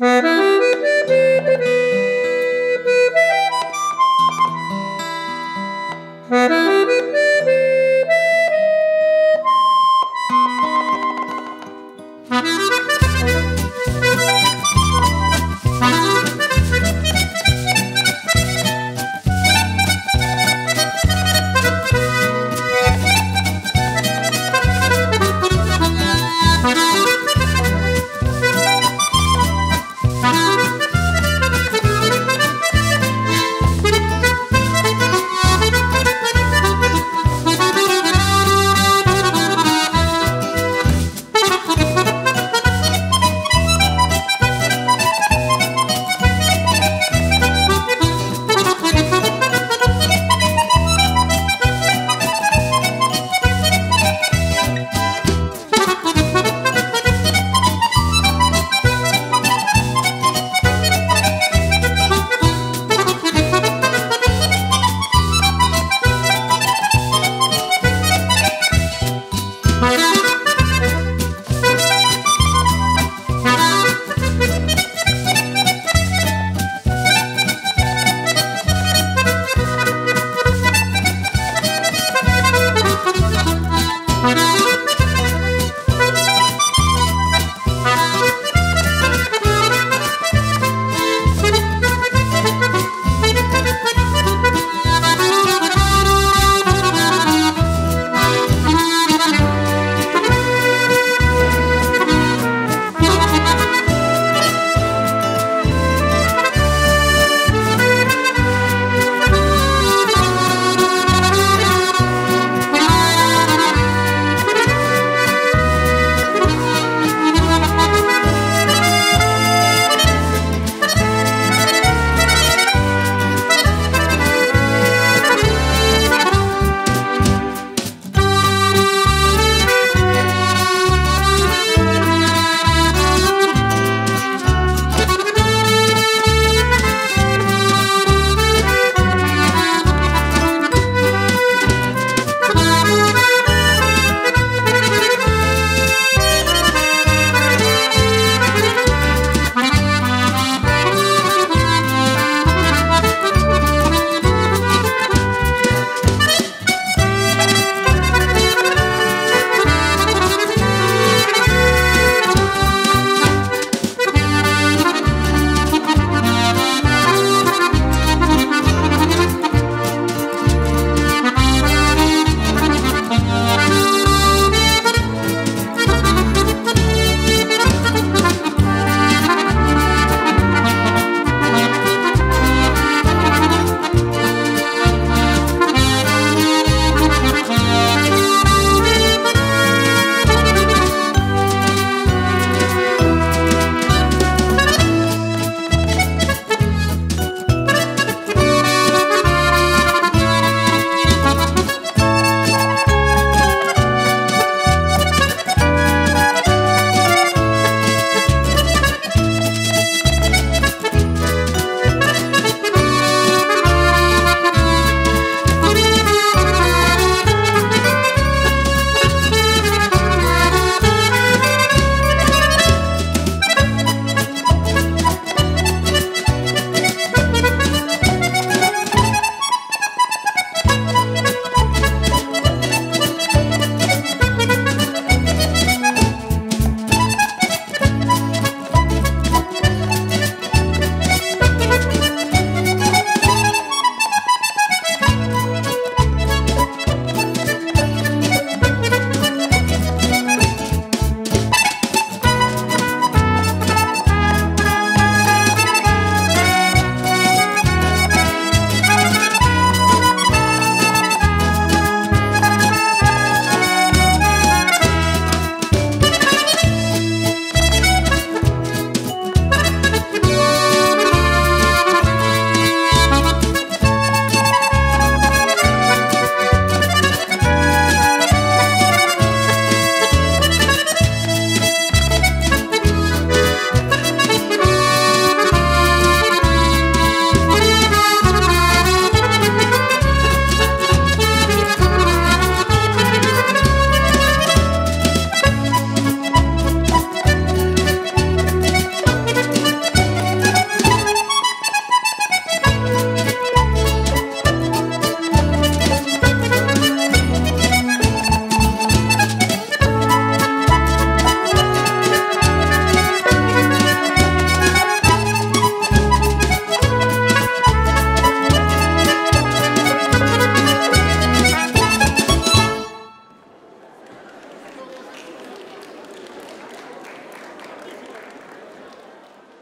Mm-hmm.